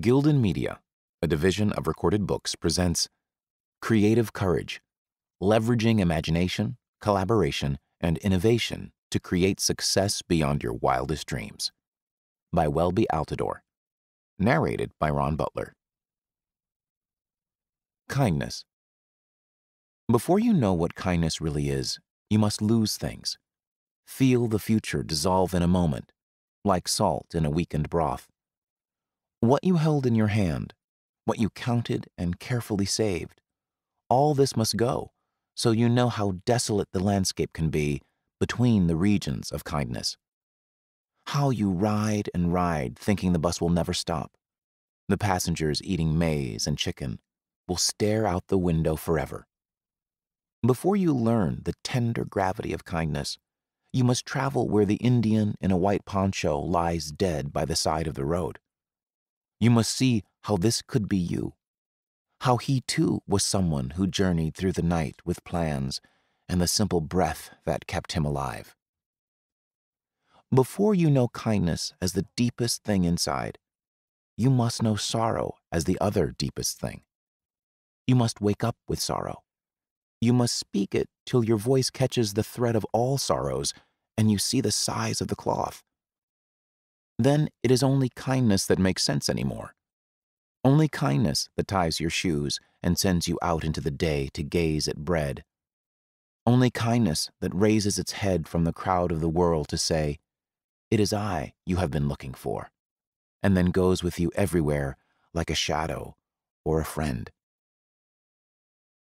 Gildan Media, a division of recorded books, presents Creative Courage Leveraging Imagination, Collaboration, and Innovation to Create Success Beyond Your Wildest Dreams by Welby Altidor. Narrated by Ron Butler. Kindness. Before you know what kindness really is, you must lose things. Feel the future dissolve in a moment, like salt in a weakened broth. What you held in your hand, what you counted and carefully saved, all this must go, so you know how desolate the landscape can be between the regions of kindness. How you ride and ride thinking the bus will never stop. The passengers eating maize and chicken will stare out the window forever. Before you learn the tender gravity of kindness, you must travel where the Indian in a white poncho lies dead by the side of the road. You must see how this could be you. How he too was someone who journeyed through the night with plans and the simple breath that kept him alive. Before you know kindness as the deepest thing inside, you must know sorrow as the other deepest thing. You must wake up with sorrow. You must speak it till your voice catches the thread of all sorrows and you see the size of the cloth then it is only kindness that makes sense anymore. Only kindness that ties your shoes and sends you out into the day to gaze at bread. Only kindness that raises its head from the crowd of the world to say, It is I you have been looking for, and then goes with you everywhere like a shadow or a friend.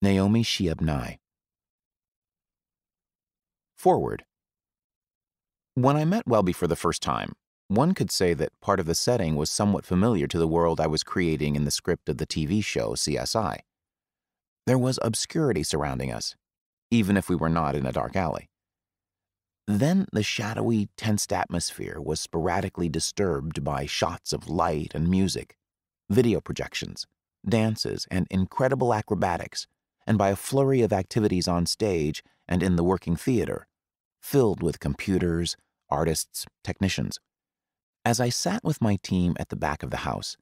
Naomi Shihab Nye. Foreword. When I met Welby for the first time, one could say that part of the setting was somewhat familiar to the world I was creating in the script of the TV show CSI. There was obscurity surrounding us, even if we were not in a dark alley. Then the shadowy, tensed atmosphere was sporadically disturbed by shots of light and music, video projections, dances, and incredible acrobatics, and by a flurry of activities on stage and in the working theater, filled with computers, artists, technicians. As I sat with my team at the back of the house,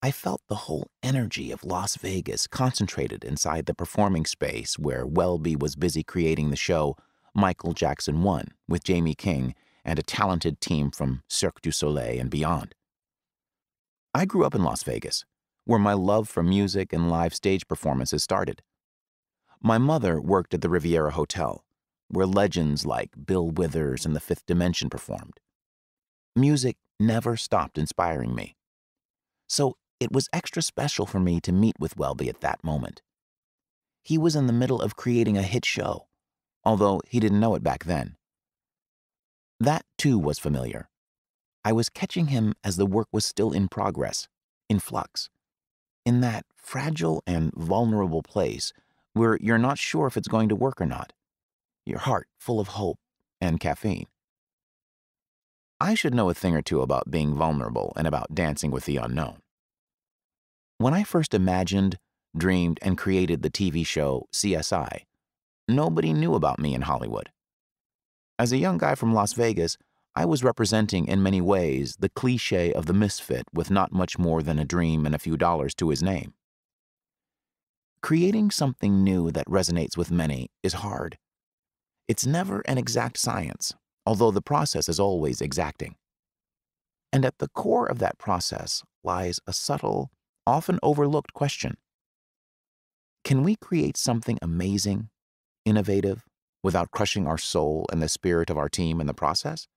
I felt the whole energy of Las Vegas concentrated inside the performing space where Welby was busy creating the show Michael Jackson 1 with Jamie King and a talented team from Cirque du Soleil and beyond. I grew up in Las Vegas, where my love for music and live stage performances started. My mother worked at the Riviera Hotel, where legends like Bill Withers and the Fifth Dimension performed. Music never stopped inspiring me. So it was extra special for me to meet with Welby at that moment. He was in the middle of creating a hit show, although he didn't know it back then. That too was familiar. I was catching him as the work was still in progress, in flux, in that fragile and vulnerable place where you're not sure if it's going to work or not, your heart full of hope and caffeine. I should know a thing or two about being vulnerable and about dancing with the unknown. When I first imagined, dreamed, and created the TV show CSI, nobody knew about me in Hollywood. As a young guy from Las Vegas, I was representing in many ways the cliche of the misfit with not much more than a dream and a few dollars to his name. Creating something new that resonates with many is hard. It's never an exact science, although the process is always exacting. And at the core of that process lies a subtle, often overlooked question Can we create something amazing, innovative, without crushing our soul and the spirit of our team in the process?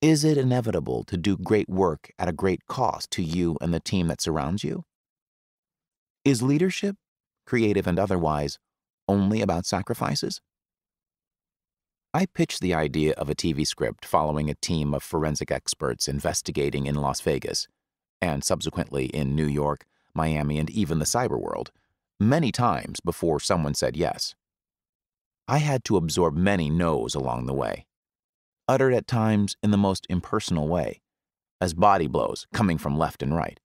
Is it inevitable to do great work at a great cost to you and the team that surrounds you? Is leadership, creative and otherwise, only about sacrifices? I pitched the idea of a TV script following a team of forensic experts investigating in Las Vegas, and subsequently in New York, Miami, and even the cyber world, many times before someone said yes. I had to absorb many no's along the way, uttered at times in the most impersonal way, as body blows coming from left and right.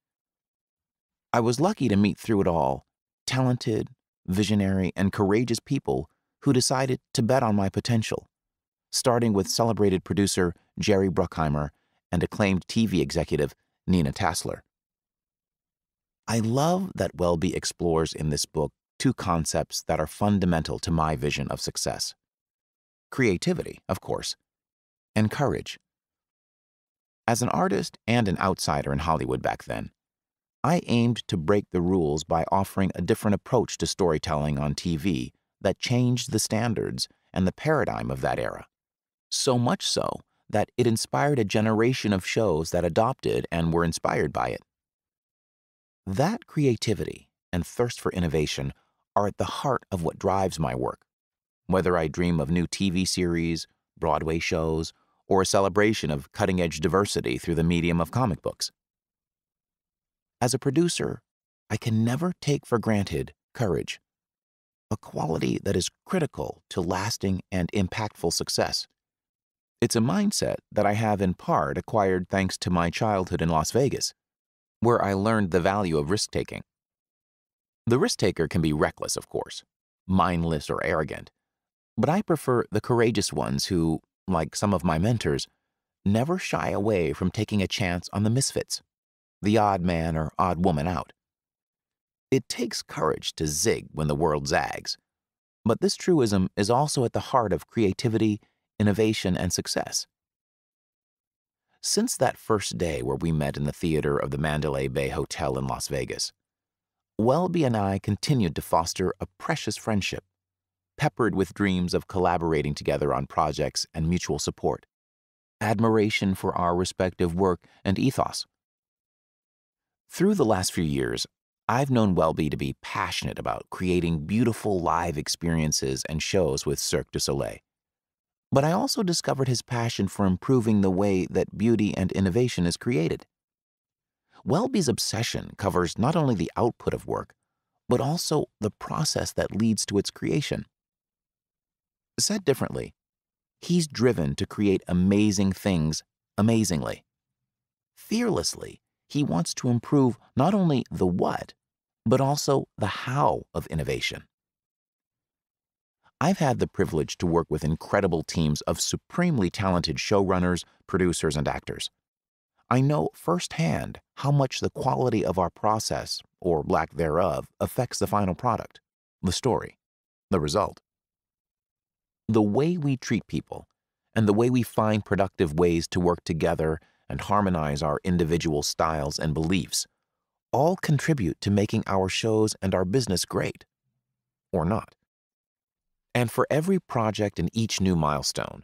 I was lucky to meet through it all talented, visionary, and courageous people who decided to bet on my potential starting with celebrated producer Jerry Bruckheimer and acclaimed TV executive Nina Tassler. I love that Welby explores in this book two concepts that are fundamental to my vision of success creativity, of course, and courage. As an artist and an outsider in Hollywood back then, I aimed to break the rules by offering a different approach to storytelling on TV that changed the standards and the paradigm of that era. So much so that it inspired a generation of shows that adopted and were inspired by it. That creativity and thirst for innovation are at the heart of what drives my work. Whether I dream of new TV series, Broadway shows, or a celebration of cutting edge diversity through the medium of comic books. As a producer, I can never take for granted courage, a quality that is critical to lasting and impactful success. It's a mindset that I have in part acquired thanks to my childhood in Las Vegas, where I learned the value of risk taking. The risk taker can be reckless, of course, mindless or arrogant, but I prefer the courageous ones who, like some of my mentors, never shy away from taking a chance on the misfits, the odd man or odd woman out. It takes courage to zig when the world zags, but this truism is also at the heart of creativity, innovation, and success. Since that first day where we met in the theater of the Mandalay Bay Hotel in Las Vegas, Welby and I continued to foster a precious friendship peppered with dreams of collaborating together on projects and mutual support, admiration for our respective work and ethos. Through the last few years, I've known Welby to be passionate about creating beautiful live experiences and shows with Cirque du Soleil. But I also discovered his passion for improving the way that beauty and innovation is created. Welby's obsession covers not only the output of work, but also the process that leads to its creation. Said differently, he's driven to create amazing things amazingly. Fearlessly, he wants to improve not only the what, but also the how of innovation. I've had the privilege to work with incredible teams of supremely talented showrunners, producers, and actors. I know firsthand how much the quality of our process, or lack thereof, affects the final product, the story, the result the way we treat people and the way we find productive ways to work together and harmonize our individual styles and beliefs all contribute to making our shows and our business great. Or not. And for every project and each new milestone,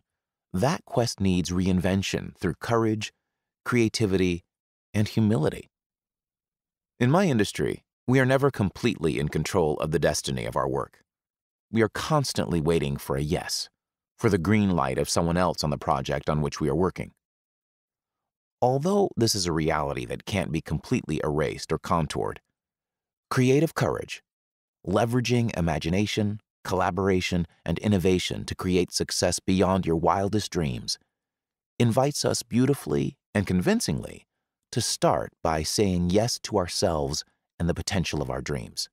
that quest needs reinvention through courage, creativity, and humility. In my industry, we are never completely in control of the destiny of our work. We are constantly waiting for a yes, for the green light of someone else on the project on which we are working. Although this is a reality that can't be completely erased or contoured, creative courage, leveraging imagination, collaboration, and innovation to create success beyond your wildest dreams, invites us beautifully and convincingly to start by saying yes to ourselves and the potential of our dreams.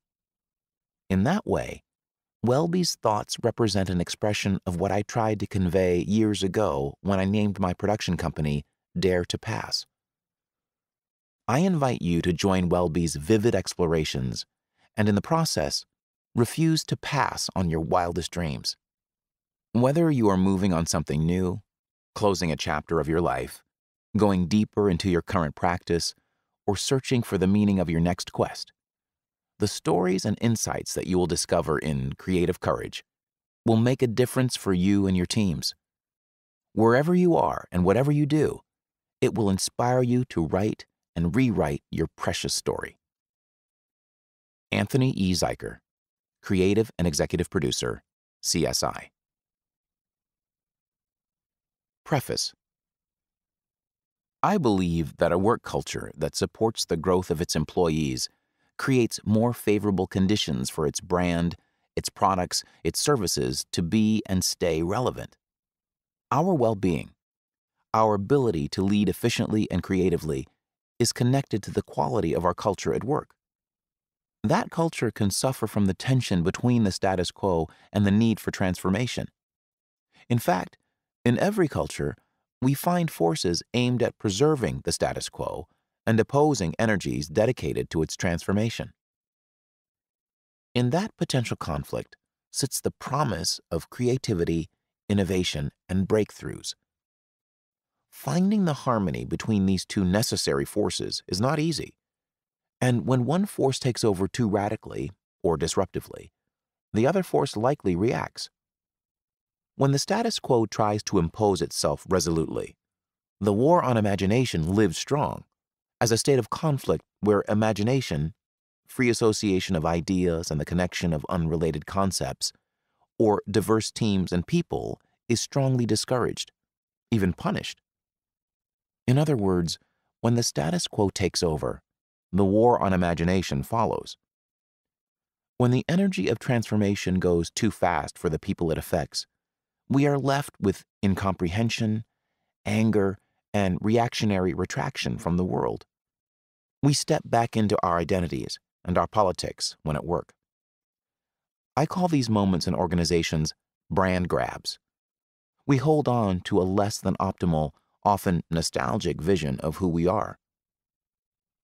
In that way, Welby's thoughts represent an expression of what I tried to convey years ago when I named my production company Dare to Pass. I invite you to join Welby's vivid explorations and, in the process, refuse to pass on your wildest dreams. Whether you are moving on something new, closing a chapter of your life, going deeper into your current practice, or searching for the meaning of your next quest, the stories and insights that you will discover in Creative Courage will make a difference for you and your teams. Wherever you are and whatever you do, it will inspire you to write and rewrite your precious story. Anthony E. Zuiker, Creative and Executive Producer, CSI. Preface I believe that a work culture that supports the growth of its employees creates more favorable conditions for its brand, its products, its services to be and stay relevant. Our well being, our ability to lead efficiently and creatively, is connected to the quality of our culture at work. That culture can suffer from the tension between the status quo and the need for transformation. In fact, in every culture, we find forces aimed at preserving the status quo and opposing energies dedicated to its transformation. In that potential conflict sits the promise of creativity, innovation, and breakthroughs. Finding the harmony between these two necessary forces is not easy. And when one force takes over too radically or disruptively, the other force likely reacts. When the status quo tries to impose itself resolutely, the war on imagination lives strong as a state of conflict where imagination, free association of ideas and the connection of unrelated concepts, or diverse teams and people is strongly discouraged, even punished. In other words, when the status quo takes over, the war on imagination follows. When the energy of transformation goes too fast for the people it affects, we are left with incomprehension, anger, and reactionary retraction from the world. We step back into our identities and our politics when at work. I call these moments in organizations brand grabs. We hold on to a less than optimal, often nostalgic vision of who we are.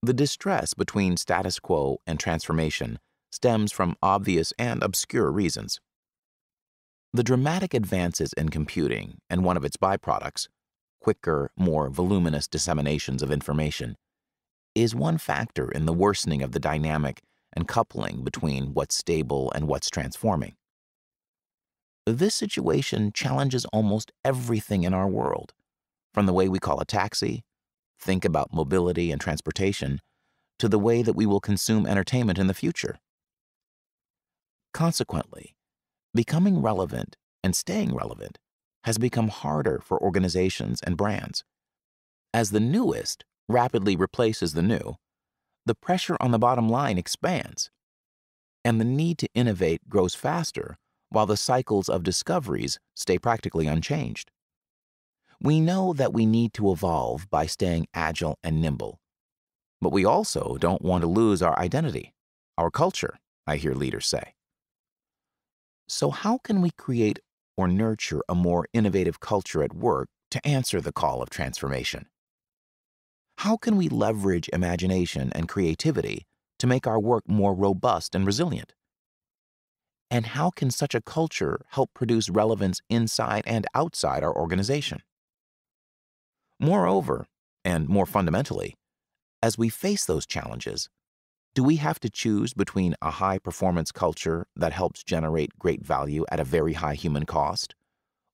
The distress between status quo and transformation stems from obvious and obscure reasons. The dramatic advances in computing and one of its byproducts, quicker, more voluminous disseminations of information, is one factor in the worsening of the dynamic and coupling between what's stable and what's transforming. This situation challenges almost everything in our world, from the way we call a taxi, think about mobility and transportation, to the way that we will consume entertainment in the future. Consequently, becoming relevant and staying relevant has become harder for organizations and brands. As the newest rapidly replaces the new, the pressure on the bottom line expands, and the need to innovate grows faster while the cycles of discoveries stay practically unchanged. We know that we need to evolve by staying agile and nimble, but we also don't want to lose our identity, our culture, I hear leaders say. So, how can we create or nurture a more innovative culture at work to answer the call of transformation? How can we leverage imagination and creativity to make our work more robust and resilient? And how can such a culture help produce relevance inside and outside our organization? Moreover, and more fundamentally, as we face those challenges, do we have to choose between a high performance culture that helps generate great value at a very high human cost,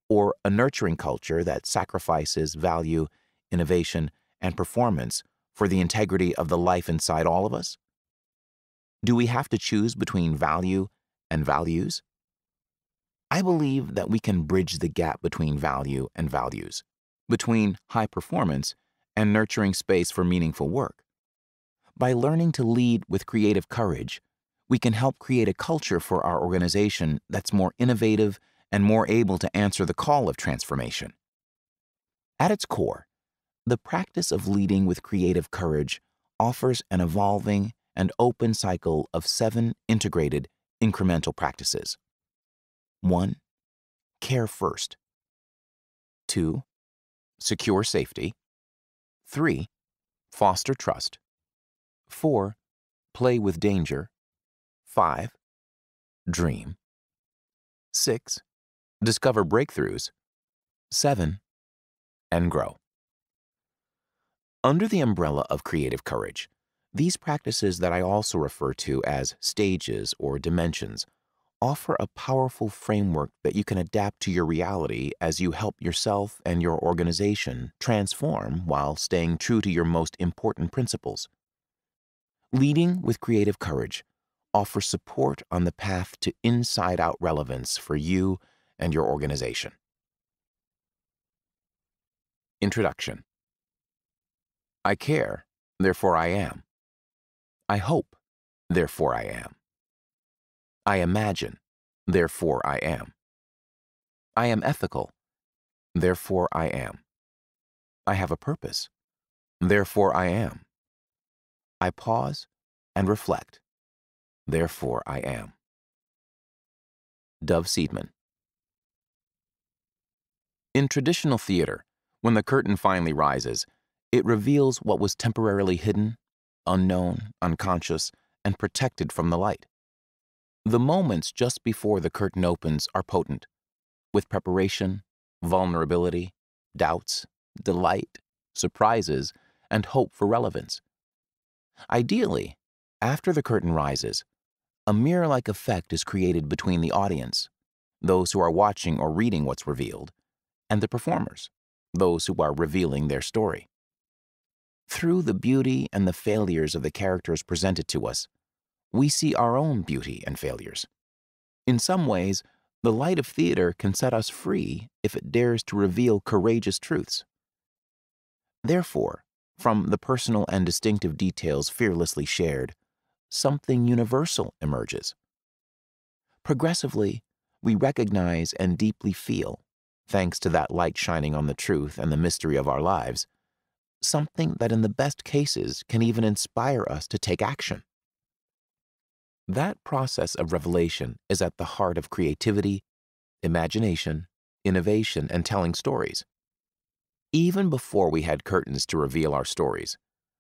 or a nurturing culture that sacrifices value, innovation, and performance for the integrity of the life inside all of us? Do we have to choose between value and values? I believe that we can bridge the gap between value and values, between high performance and nurturing space for meaningful work. By learning to lead with creative courage, we can help create a culture for our organization that's more innovative and more able to answer the call of transformation. At its core, the practice of leading with creative courage offers an evolving and open cycle of seven integrated incremental practices. 1. Care first. 2. Secure safety. 3. Foster trust. 4. Play with danger. 5. Dream. 6. Discover breakthroughs. 7. And grow. Under the umbrella of creative courage, these practices that I also refer to as stages or dimensions offer a powerful framework that you can adapt to your reality as you help yourself and your organization transform while staying true to your most important principles. Leading with creative courage offers support on the path to inside out relevance for you and your organization. Introduction I care, therefore I am. I hope, therefore I am. I imagine, therefore I am. I am ethical, therefore I am. I have a purpose, therefore I am. I pause and reflect, therefore I am. Dov Seidman. In traditional theater, when the curtain finally rises, It reveals what was temporarily hidden, unknown, unconscious, and protected from the light. The moments just before the curtain opens are potent, with preparation, vulnerability, doubts, delight, surprises, and hope for relevance. Ideally, after the curtain rises, a mirror like effect is created between the audience, those who are watching or reading what's revealed, and the performers, those who are revealing their story. Through the beauty and the failures of the characters presented to us, we see our own beauty and failures. In some ways, the light of theater can set us free if it dares to reveal courageous truths. Therefore, from the personal and distinctive details fearlessly shared, something universal emerges. Progressively, we recognize and deeply feel, thanks to that light shining on the truth and the mystery of our lives, something that in the best cases can even inspire us to take action. That process of revelation is at the heart of creativity, imagination, innovation, and telling stories. Even before we had curtains to reveal our stories,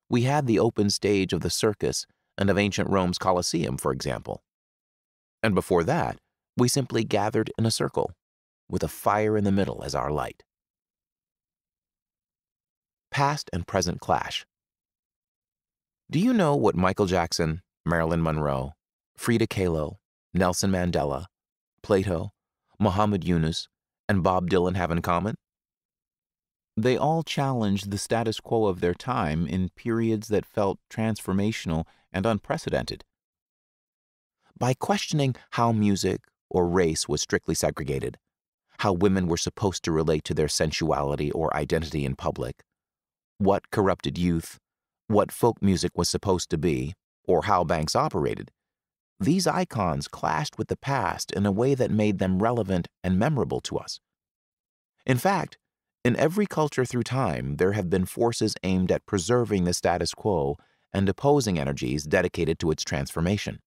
we had the open stage of the circus and of ancient Rome's Colosseum, for example. And before that, we simply gathered in a circle, with a fire in the middle as our light. Past and present clash. Do you know what Michael Jackson, Marilyn Monroe, Frida Kahlo, Nelson Mandela, Plato, Muhammad Yunus, and Bob Dylan have in common? They all challenged the status quo of their time in periods that felt transformational and unprecedented. By questioning how music or race was strictly segregated, how women were supposed to relate to their sensuality or identity in public, what corrupted youth, what folk music was supposed to be, or how banks operated, these icons clashed with the past in a way that made them relevant and memorable to us. In fact, in every culture through time, there have been forces aimed at preserving the status quo and opposing energies dedicated to its transformation.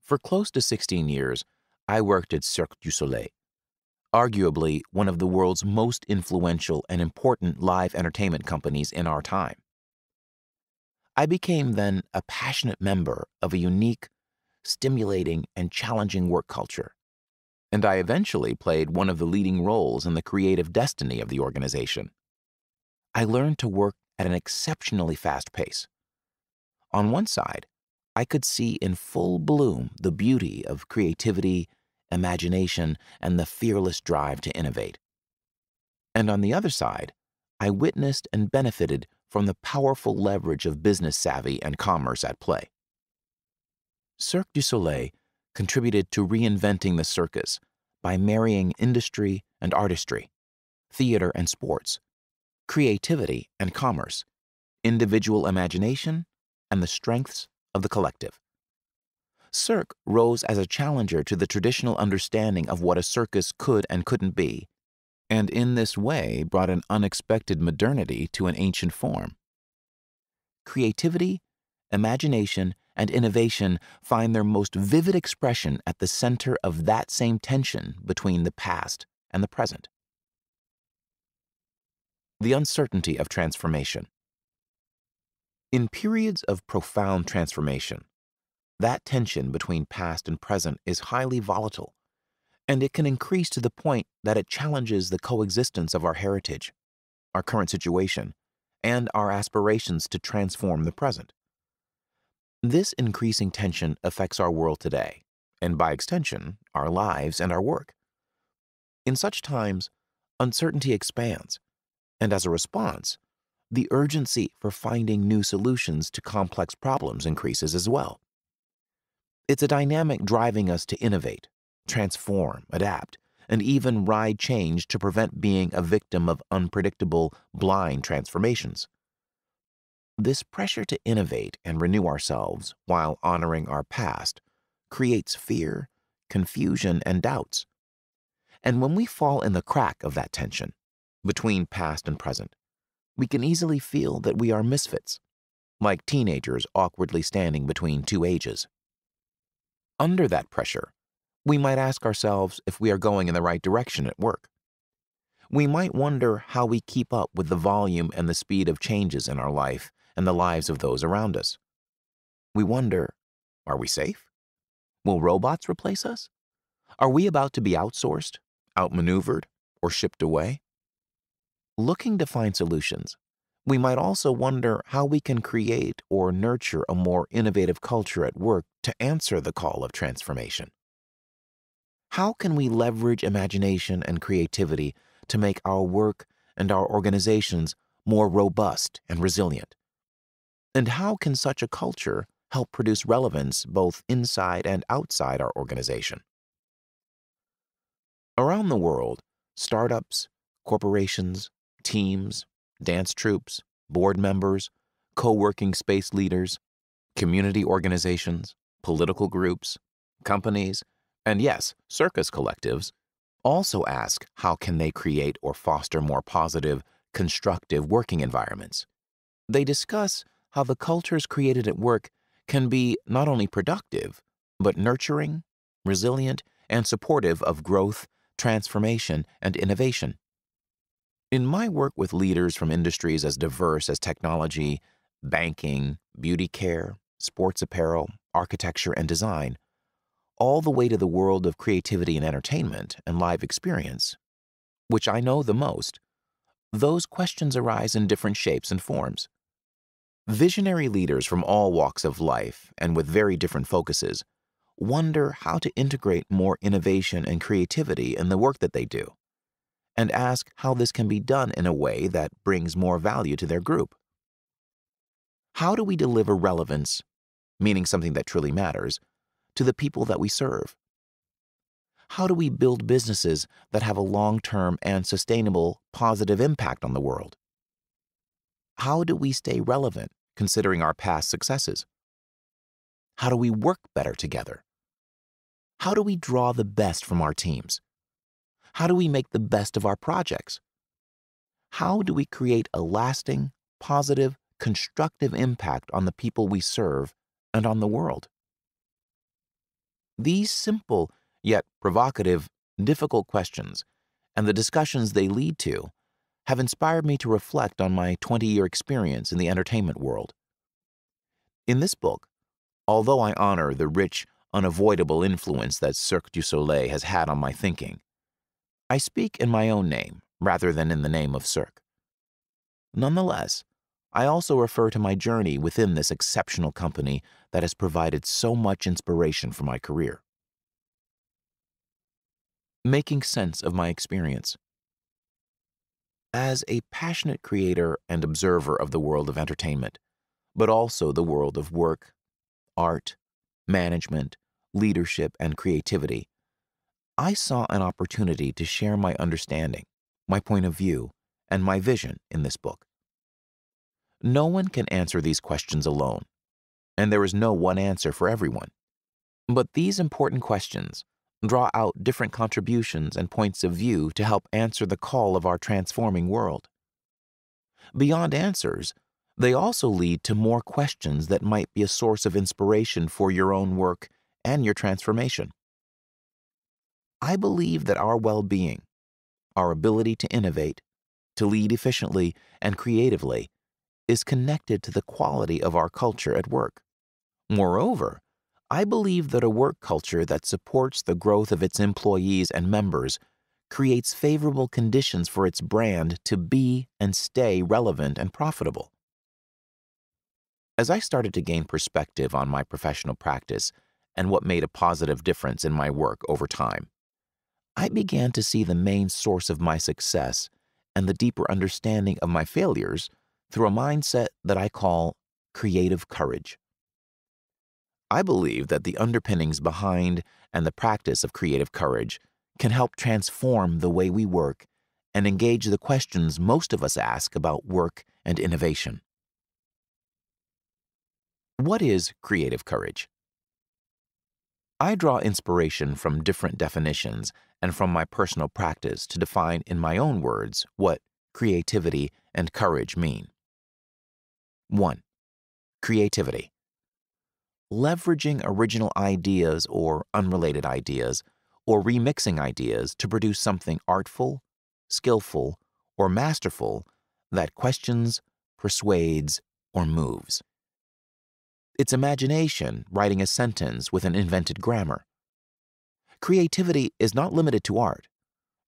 For close to 16 years, I worked at Cirque du Soleil, arguably one of the world's most influential and important live entertainment companies in our time. I became then a passionate member of a unique, stimulating, and challenging work culture, and I eventually played one of the leading roles in the creative destiny of the organization. I learned to work at an exceptionally fast pace. On one side, I could see in full bloom the beauty of creativity, imagination, and the fearless drive to innovate. And on the other side, I witnessed and benefited from the powerful leverage of business savvy and commerce at play. Cirque du Soleil contributed to reinventing the circus by marrying industry and artistry, theater and sports, creativity and commerce, individual imagination, and the strengths of the collective. Cirque rose as a challenger to the traditional understanding of what a circus could and couldn't be, and in this way brought an unexpected modernity to an ancient form. Creativity, imagination, and innovation find their most vivid expression at the center of that same tension between the past and the present. The uncertainty of transformation. In periods of profound transformation, that tension between past and present is highly volatile, and it can increase to the point that it challenges the coexistence of our heritage, our current situation, and our aspirations to transform the present. This increasing tension affects our world today, and by extension, our lives and our work. In such times, uncertainty expands, and as a response, the urgency for finding new solutions to complex problems increases as well. It's a dynamic driving us to innovate, transform, adapt, and even ride change to prevent being a victim of unpredictable, blind transformations. This pressure to innovate and renew ourselves while honoring our past creates fear, confusion, and doubts. And when we fall in the crack of that tension between past and present, we can easily feel that we are misfits, like teenagers awkwardly standing between two ages. Under that pressure, we might ask ourselves if we are going in the right direction at work. we might wonder how we keep up with the volume and the speed of changes in our life and the lives of those around us. We wonder, are we safe? Will robots replace us? Are we about to be outsourced, outmaneuvered, or shipped away? Looking to find solutions, we might also wonder how we can create or nurture a more innovative culture at work to answer the call of transformation. How can we leverage imagination and creativity to make our work and our organizations more robust and resilient? And how can such a culture help produce relevance both inside and outside our organization? Around the world, startups, corporations, teams, dance troupes, board members, co-working space leaders, community organizations, political groups, companies, and yes, circus collectives also ask how can they create or foster more positive, constructive working environments. They discuss how the cultures created at work can be not only productive, but nurturing, resilient, and supportive of growth, transformation, and innovation. In my work with leaders from industries as diverse as technology, banking, beauty care, sports apparel, architecture, and design, all the way to the world of creativity and entertainment and live experience, which I know the most, those questions arise in different shapes and forms. Visionary leaders from all walks of life and with very different focuses wonder how to integrate more innovation and creativity in the work that they do and ask how this can be done in a way that brings more value to their group. How do we deliver relevance, meaning something that truly matters, to the people that we serve? How do we build businesses that have a long-term and sustainable positive impact on the world? How do we stay relevant considering our past successes? How do we work better together? How do we draw the best from our teams? How do we make the best of our projects? How do we create a lasting, positive, constructive impact on the people we serve and on the world? These simple, yet provocative, difficult questions, and the discussions they lead to, have inspired me to reflect on my 20-year experience in the entertainment world. In this book, although I honor the rich, unavoidable influence that Cirque du Soleil has had on my thinking, I speak in my own name rather than in the name of Cirque. Nonetheless, I also refer to my journey within this exceptional company that has provided so much inspiration for my career. Making sense of my experience. As a passionate creator and observer of the world of entertainment, but also the world of work, art, management, leadership, and creativity, I saw an opportunity to share my understanding, my point of view, and my vision in this book. No one can answer these questions alone, and there is no one answer for everyone. But these important questions draw out different contributions and points of view to help answer the call of our transforming world. Beyond answers, they also lead to more questions that might be a source of inspiration for your own work and your transformation. I believe that our well-being, our ability to innovate, to lead efficiently and creatively, is connected to the quality of our culture at work. Moreover, I believe that a work culture that supports the growth of its employees and members creates favorable conditions for its brand to be and stay relevant and profitable. As I started to gain perspective on my professional practice and what made a positive difference in my work over time, I began to see the main source of my success and the deeper understanding of my failures through a mindset that I call creative courage. I believe that the underpinnings behind and the practice of creative courage can help transform the way we work and engage the questions most of us ask about work and innovation. What is creative courage? I draw inspiration from different definitions and from my personal practice to define in my own words what creativity and courage mean. 1. Creativity. Leveraging original ideas or unrelated ideas, or remixing ideas to produce something artful, skillful, or masterful that questions, persuades, or moves. It's imagination writing a sentence with an invented grammar. Creativity is not limited to art.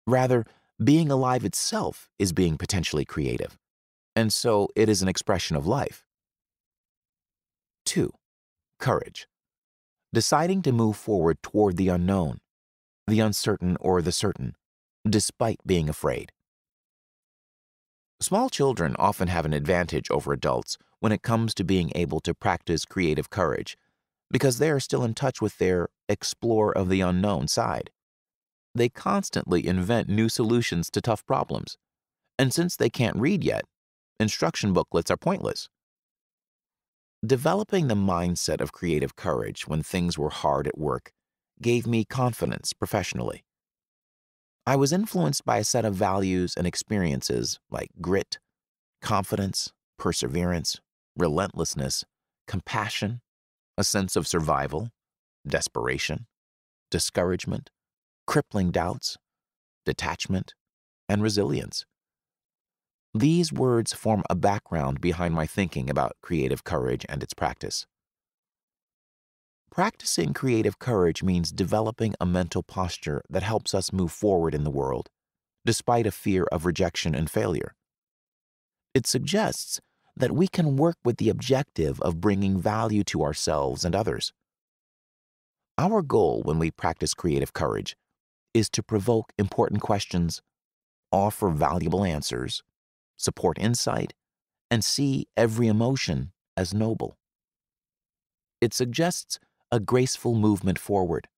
Rather, being alive itself is being potentially creative, and so it is an expression of life. 2. Courage. Deciding to move forward toward the unknown, the uncertain or the certain, despite being afraid. Small children often have an advantage over adults when it comes to being able to practice creative courage because they are still in touch with their explore of the unknown side. They constantly invent new solutions to tough problems, and since they can't read yet, instruction booklets are pointless. Developing the mindset of creative courage when things were hard at work gave me confidence professionally. I was influenced by a set of values and experiences like grit, confidence, perseverance, relentlessness, compassion, a sense of survival, desperation, discouragement, crippling doubts, detachment, and resilience. These words form a background behind my thinking about creative courage and its practice. Practicing creative courage means developing a mental posture that helps us move forward in the world, despite a fear of rejection and failure. It suggests that we can work with the objective of bringing value to ourselves and others. Our goal when we practice creative courage is to provoke important questions, offer valuable answers, support insight, and see every emotion as noble. It suggests a graceful movement forward,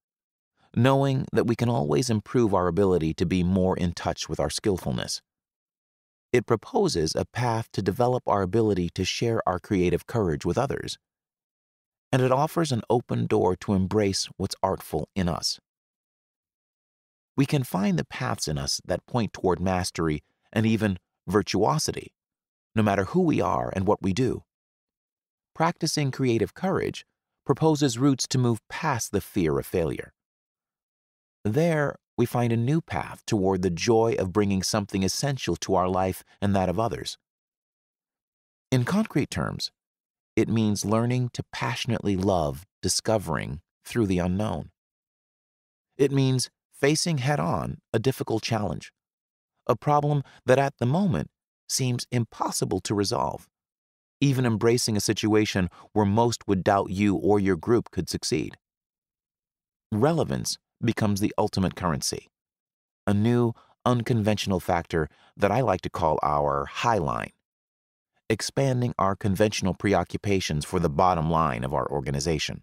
knowing that we can always improve our ability to be more in touch with our skillfulness. It proposes a path to develop our ability to share our creative courage with others. And it offers an open door to embrace what's artful in us. We can find the paths in us that point toward mastery and even virtuosity, no matter who we are and what we do. Practicing creative courage proposes routes to move past the fear of failure. There, we find a new path toward the joy of bringing something essential to our life and that of others. In concrete terms, it means learning to passionately love discovering through the unknown. It means facing head on a difficult challenge, a problem that at the moment seems impossible to resolve, even embracing a situation where most would doubt you or your group could succeed. Relevance becomes the ultimate currency, a new, unconventional factor that I like to call our high line, expanding our conventional preoccupations for the bottom line of our organization.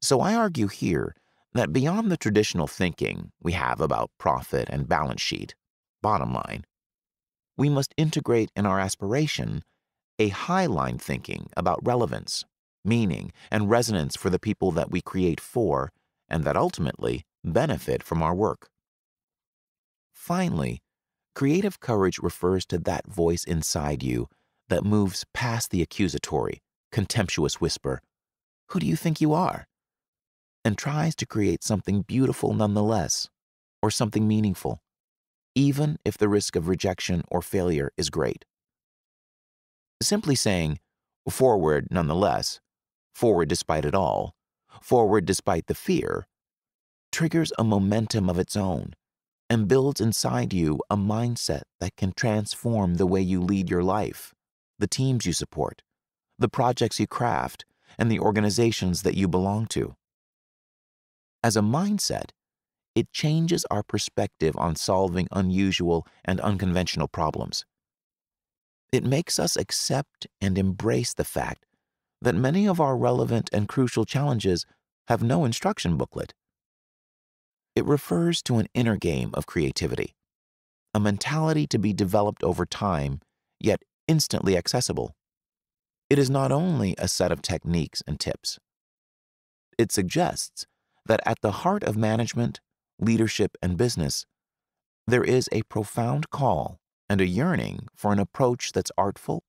So I argue here that beyond the traditional thinking we have about profit and balance sheet, bottom line, we must integrate in our aspiration a high line thinking about relevance, meaning, and resonance for the people that we create for and that ultimately benefit from our work. Finally, creative courage refers to that voice inside you that moves past the accusatory, contemptuous whisper, Who do you think you are? and tries to create something beautiful nonetheless, or something meaningful, even if the risk of rejection or failure is great. Simply saying, forward nonetheless, forward despite it all, forward despite the fear, triggers a momentum of its own and builds inside you a mindset that can transform the way you lead your life, the teams you support, the projects you craft, and the organizations that you belong to. As a mindset, it changes our perspective on solving unusual and unconventional problems. It makes us accept and embrace the fact that many of our relevant and crucial challenges have no instruction booklet. It refers to an inner game of creativity, a mentality to be developed over time, yet instantly accessible. It is not only a set of techniques and tips. It suggests that at the heart of management, leadership, and business, there is a profound call and a yearning for an approach that's artful,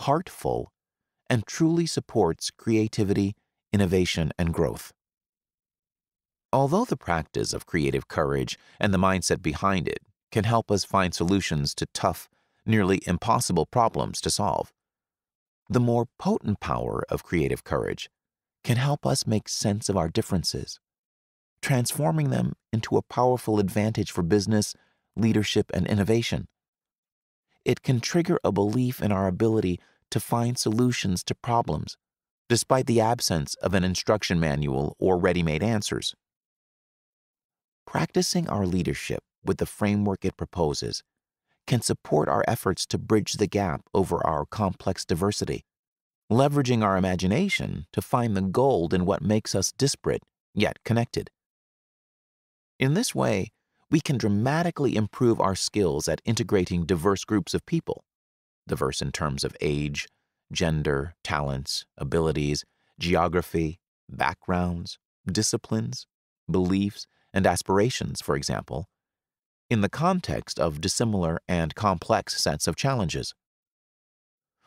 heartful, and truly supports creativity, innovation, and growth. Although the practice of creative courage and the mindset behind it can help us find solutions to tough, nearly impossible problems to solve. The more potent power of creative courage can help us make sense of our differences, transforming them into a powerful advantage for business, leadership, and innovation. It can trigger a belief in our ability to find solutions to problems, despite the absence of an instruction manual or ready made answers. Practicing our leadership with the framework it proposes can support our efforts to bridge the gap over our complex diversity, leveraging our imagination to find the gold in what makes us disparate yet connected. In this way, we can dramatically improve our skills at integrating diverse groups of people, diverse in terms of age, gender, talents, abilities, geography, backgrounds, disciplines, beliefs, and aspirations, for example, in the context of dissimilar and complex sets of challenges.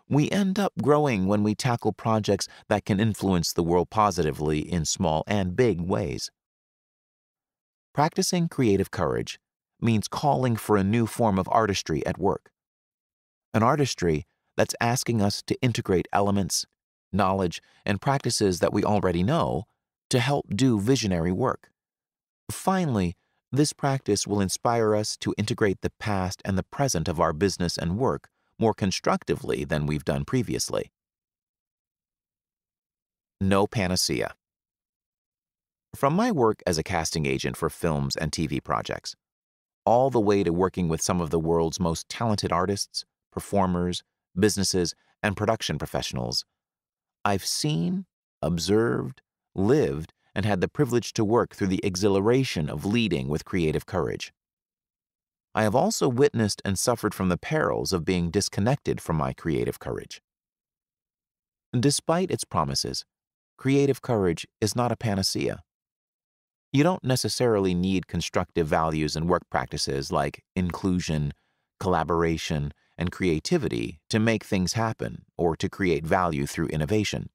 We end up growing when we tackle projects that can influence the world positively in small and big ways. Practicing creative courage means calling for a new form of artistry at work. An artistry that's asking us to integrate elements, knowledge, and practices that we already know to help do visionary work. Finally, this practice will inspire us to integrate the past and the present of our business and work more constructively than we've done previously. No panacea. From my work as a casting agent for films and TV projects, all the way to working with some of the world's most talented artists, performers, businesses, and production professionals, I've seen, observed, lived, and had the privilege to work through the exhilaration of leading with creative courage. I have also witnessed and suffered from the perils of being disconnected from my creative courage. Despite its promises, creative courage is not a panacea. You don't necessarily need constructive values and work practices like inclusion, collaboration, and creativity to make things happen or to create value through innovation.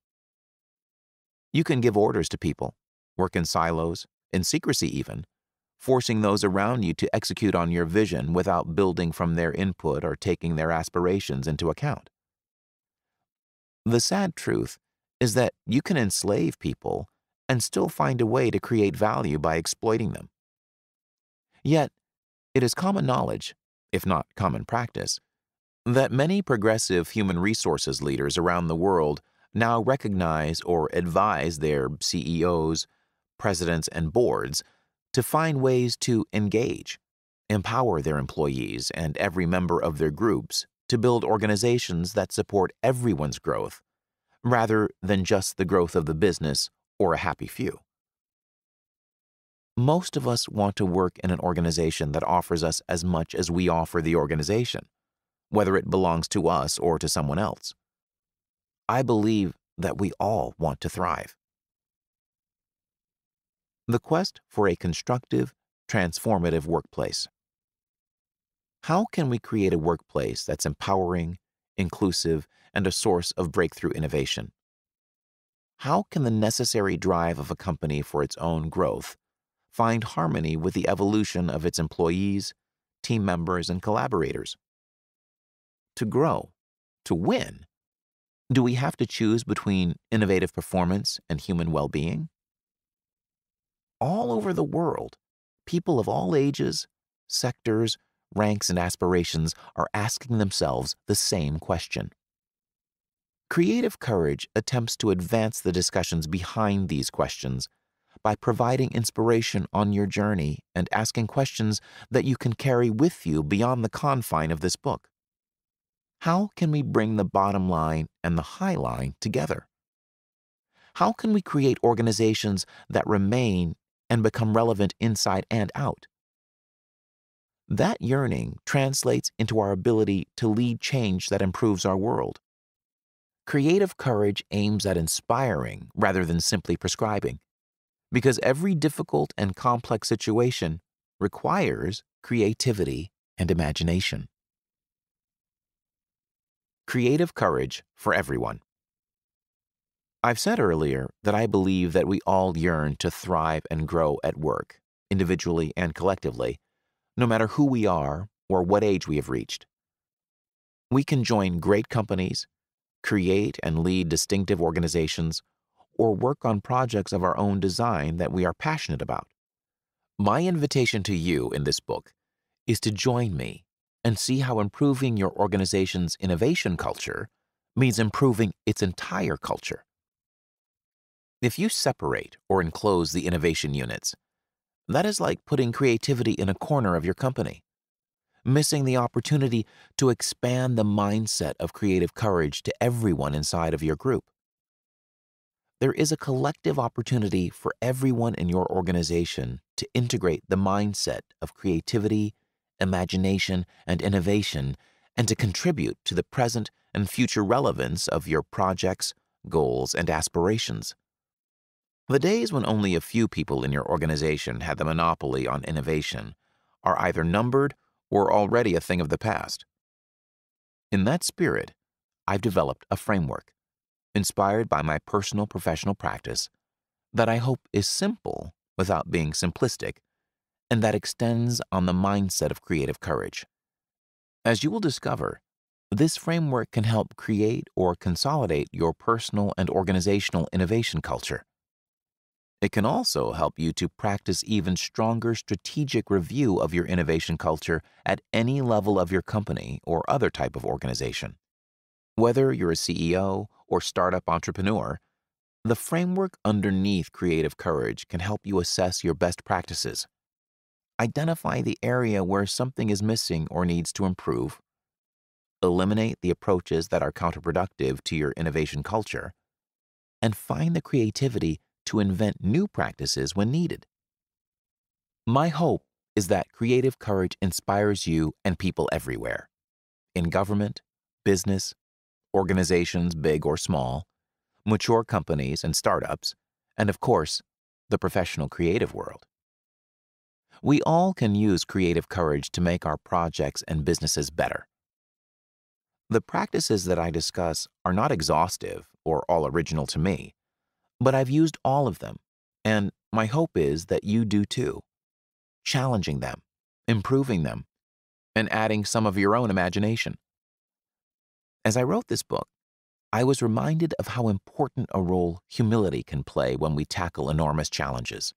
You can give orders to people, work in silos, in secrecy even, forcing those around you to execute on your vision without building from their input or taking their aspirations into account. The sad truth is that you can enslave people and still find a way to create value by exploiting them. Yet, it is common knowledge, if not common practice, that many progressive human resources leaders around the world now recognize or advise their CEOs, presidents, and boards to find ways to engage, empower their employees and every member of their groups to build organizations that support everyone's growth, rather than just the growth of the business or a happy few. Most of us want to work in an organization that offers us as much as we offer the organization, whether it belongs to us or to someone else. I believe that we all want to thrive. The quest for a constructive, transformative workplace. How can we create a workplace that's empowering, inclusive, and a source of breakthrough innovation? How can the necessary drive of a company for its own growth find harmony with the evolution of its employees, team members, and collaborators? To grow, to win, do we have to choose between innovative performance and human well being? all over the world, people of all ages, sectors, ranks, and aspirations are asking themselves the same question. Creative Courage attempts to advance the discussions behind these questions by providing inspiration on your journey and asking questions that you can carry with you beyond the confine of this book. How can we bring the bottom line and the high line together? How can we create organizations that remain and become relevant inside and out. That yearning translates into our ability to lead change that improves our world. Creative courage aims at inspiring rather than simply prescribing, because every difficult and complex situation requires creativity and imagination. Creative courage for everyone. I've said earlier that I believe that we all yearn to thrive and grow at work, individually and collectively, no matter who we are or what age we have reached. We can join great companies, create and lead distinctive organizations, or work on projects of our own design that we are passionate about. My invitation to you in this book is to join me and see how improving your organization's innovation culture means improving its entire culture. If you separate or enclose the innovation units, that is like putting creativity in a corner of your company, missing the opportunity to expand the mindset of creative courage to everyone inside of your group. There is a collective opportunity for everyone in your organization to integrate the mindset of creativity, imagination, and innovation and to contribute to the present and future relevance of your projects, goals, and aspirations. The days when only a few people in your organization had the monopoly on innovation are either numbered or already a thing of the past. In that spirit, I've developed a framework, inspired by my personal professional practice, that I hope is simple without being simplistic, and that extends on the mindset of creative courage. As you will discover, this framework can help create or consolidate your personal and organizational innovation culture. It can also help you to practice even stronger strategic review of your innovation culture at any level of your company or other type of organization. Whether you're a CEO or startup entrepreneur, the framework underneath Creative Courage can help you assess your best practices Identify the area where something is missing or needs to improve. Eliminate the approaches that are counterproductive to your innovation culture. And find the creativity to invent new practices when needed. My hope is that creative courage inspires you and people everywhere in government, business, organizations big or small, mature companies and startups, and of course, the professional creative world. We all can use creative courage to make our projects and businesses better. The practices that I discuss are not exhaustive or all original to me, but I've used all of them, and my hope is that you do too, challenging them, improving them, and adding some of your own imagination. As I wrote this book, I was reminded of how important a role humility can play when we tackle enormous challenges.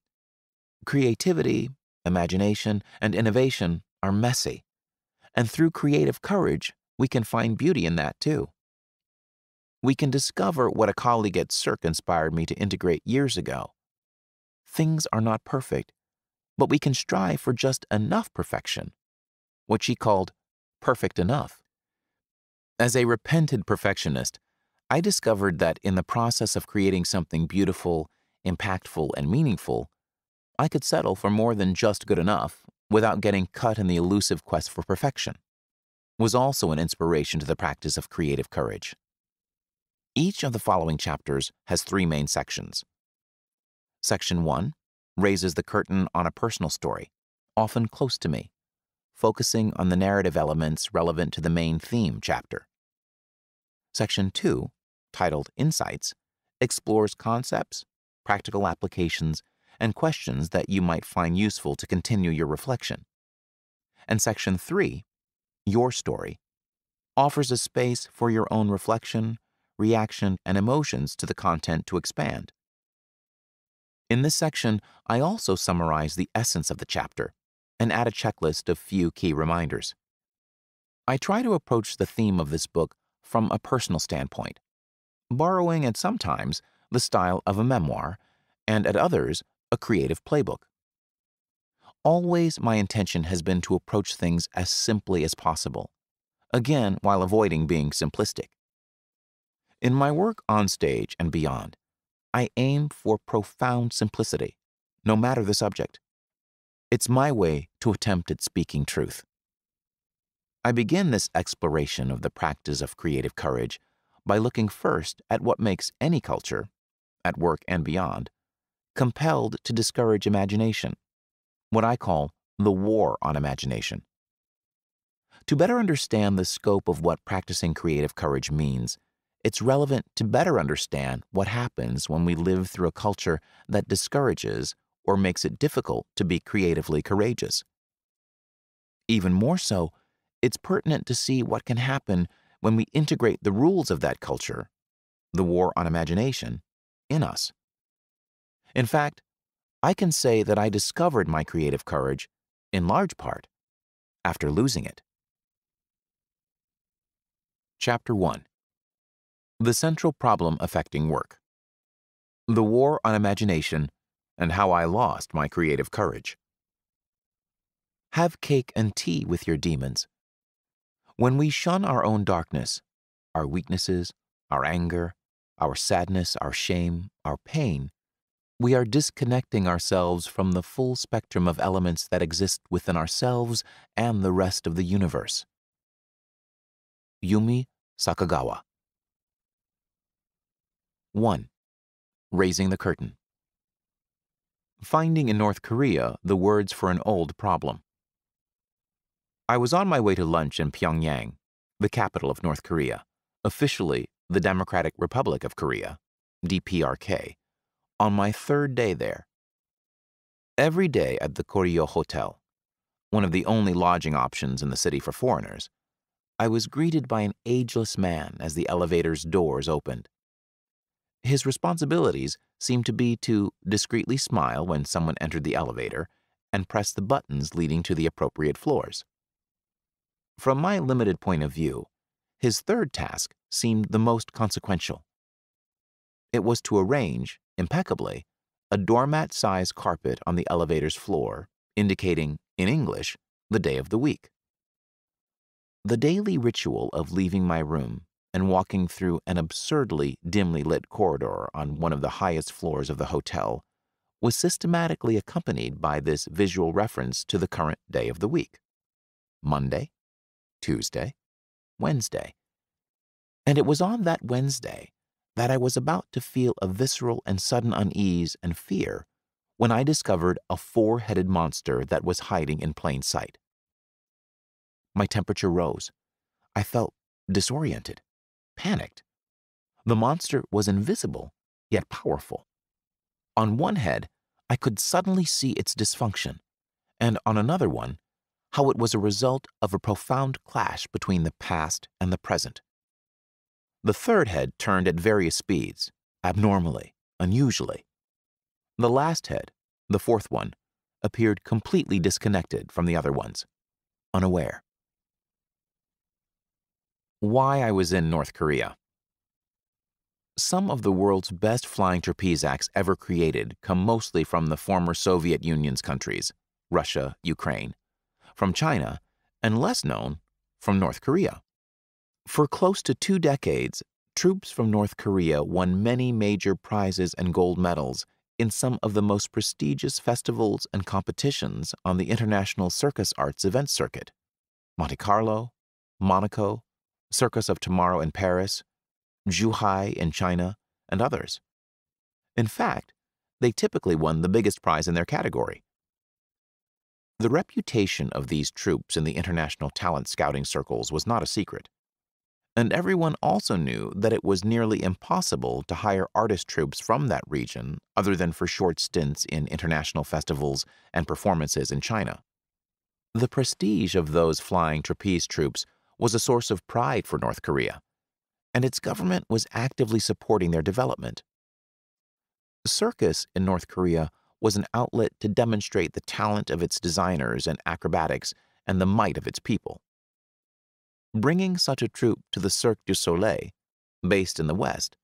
Creativity imagination, and innovation are messy. And through creative courage, we can find beauty in that too. We can discover what a colleague at Cirque inspired me to integrate years ago. Things are not perfect, but we can strive for just enough perfection, what she called perfect enough. As a repented perfectionist, I discovered that in the process of creating something beautiful, impactful, and meaningful, I could settle for more than just good enough without getting cut in the elusive quest for perfection, was also an inspiration to the practice of creative courage. Each of the following chapters has three main sections. Section 1 raises the curtain on a personal story, often close to me, focusing on the narrative elements relevant to the main theme chapter. Section 2, titled Insights, explores concepts, practical applications, and questions that you might find useful to continue your reflection. And Section 3, Your Story, offers a space for your own reflection, reaction, and emotions to the content to expand. In this section, I also summarize the essence of the chapter and add a checklist of few key reminders. I try to approach the theme of this book from a personal standpoint, borrowing at some times the style of a memoir and at others a creative playbook. Always my intention has been to approach things as simply as possible, again while avoiding being simplistic. In my work on stage and beyond, I aim for profound simplicity, no matter the subject. It's my way to attempt at speaking truth. I begin this exploration of the practice of creative courage by looking first at what makes any culture, at work and beyond, compelled to discourage imagination, what I call the war on imagination. To better understand the scope of what practicing creative courage means, it's relevant to better understand what happens when we live through a culture that discourages or makes it difficult to be creatively courageous. Even more so, it's pertinent to see what can happen when we integrate the rules of that culture, the war on imagination, in us. In fact, I can say that I discovered my creative courage, in large part, after losing it. Chapter 1 The Central Problem Affecting Work The War on Imagination and How I Lost My Creative Courage. Have cake and tea with your demons. When we shun our own darkness, our weaknesses, our anger, our sadness, our shame, our pain, we are disconnecting ourselves from the full spectrum of elements that exist within ourselves and the rest of the universe. Yumi Sakugawa 1. Raising the Curtain Finding in North Korea the words for an old problem. I was on my way to lunch in Pyongyang, the capital of North Korea, officially the Democratic Republic of Korea, DPRK, on my third day there. Every day at the Koryo Hotel, one of the only lodging options in the city for foreigners, I was greeted by an ageless man as the elevator's doors opened. His responsibilities seemed to be to discreetly smile when someone entered the elevator and press the buttons leading to the appropriate floors. From my limited point of view, his third task seemed the most consequential. It was to arrange, impeccably, a doormat-sized carpet on the elevator's floor, indicating, in English, the day of the week. The daily ritual of leaving my room and walking through an absurdly dimly lit corridor on one of the highest floors of the hotel was systematically accompanied by this visual reference to the current day of the week. Monday, Tuesday, Wednesday. And it was on that Wednesday that I was about to feel a visceral and sudden unease and fear when I discovered a four-headed monster that was hiding in plain sight. My temperature rose. I felt disoriented, panicked. The monster was invisible, yet powerful. On one head, I could suddenly see its dysfunction, and on another one, how it was a result of a profound clash between the past and the present. The third head turned at various speeds, abnormally, unusually. The last head, the fourth one, appeared completely disconnected from the other ones, unaware. Why I was in North Korea. Some of the world's best flying trapeze acts ever created come mostly from the former Soviet Union's countries, Russia, Ukraine, from China, and less known, from North Korea. For close to two decades, troops from North Korea won many major prizes and gold medals in some of the most prestigious festivals and competitions on the International Circus Arts event circuit Monte Carlo, Monaco, Circus of Tomorrow in Paris, Zhuhai in China, and others. In fact, they typically won the biggest prize in their category. The reputation of these troops in the international talent scouting circles was not a secret. And everyone also knew that it was nearly impossible to hire artist troops from that region other than for short stints in international festivals and performances in China. The prestige of those flying trapeze troops was a source of pride for North Korea, and its government was actively supporting their development. Circus in North Korea was an outlet to demonstrate the talent of its designers and acrobatics and the might of its people. Bringing such a troupe to the Cirque du Soleil, based in the West,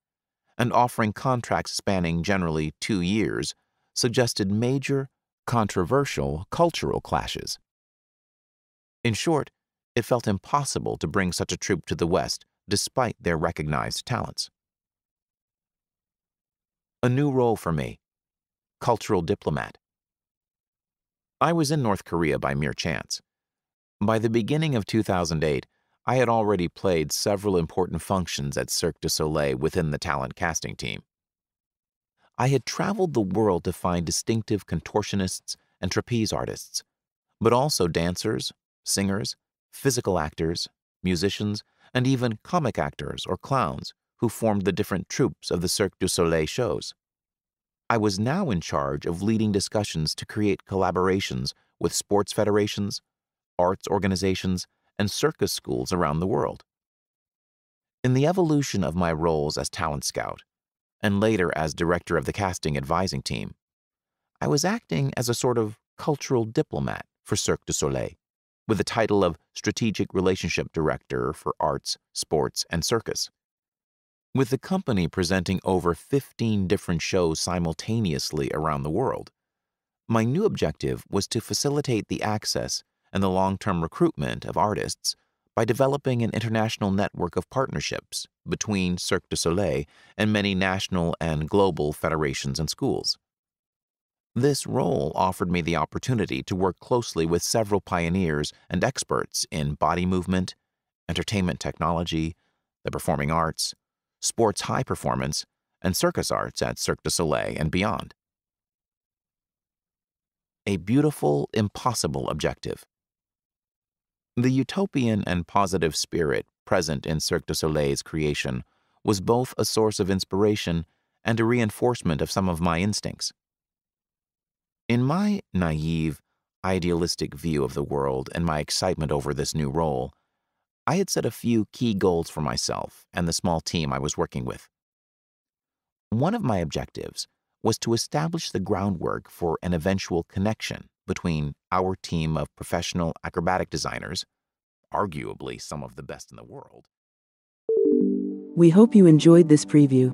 and offering contracts spanning generally two years, suggested major, controversial cultural clashes. In short, it felt impossible to bring such a troupe to the West despite their recognized talents. A new role for me cultural diplomat. I was in North Korea by mere chance. By the beginning of 2008, I had already played several important functions at Cirque du Soleil within the talent casting team. I had traveled the world to find distinctive contortionists and trapeze artists, but also dancers, singers, physical actors, musicians, and even comic actors or clowns who formed the different troupes of the Cirque du Soleil shows. I was now in charge of leading discussions to create collaborations with sports federations, arts organizations, and circus schools around the world. In the evolution of my roles as talent scout, and later as director of the casting advising team, I was acting as a sort of cultural diplomat for Cirque du Soleil, with the title of Strategic Relationship Director for Arts, Sports, and Circus. With the company presenting over 15 different shows simultaneously around the world, my new objective was to facilitate the access and the long term recruitment of artists by developing an international network of partnerships between Cirque du Soleil and many national and global federations and schools. This role offered me the opportunity to work closely with several pioneers and experts in body movement, entertainment technology, the performing arts, sports high performance, and circus arts at Cirque du Soleil and beyond. A beautiful, impossible objective. The utopian and positive spirit present in Cirque du Soleil's creation was both a source of inspiration and a reinforcement of some of my instincts. In my naive, idealistic view of the world and my excitement over this new role, I had set a few key goals for myself and the small team I was working with. One of my objectives was to establish the groundwork for an eventual connection between our team of professional acrobatic designers, arguably some of the best in the world. We hope you enjoyed this preview.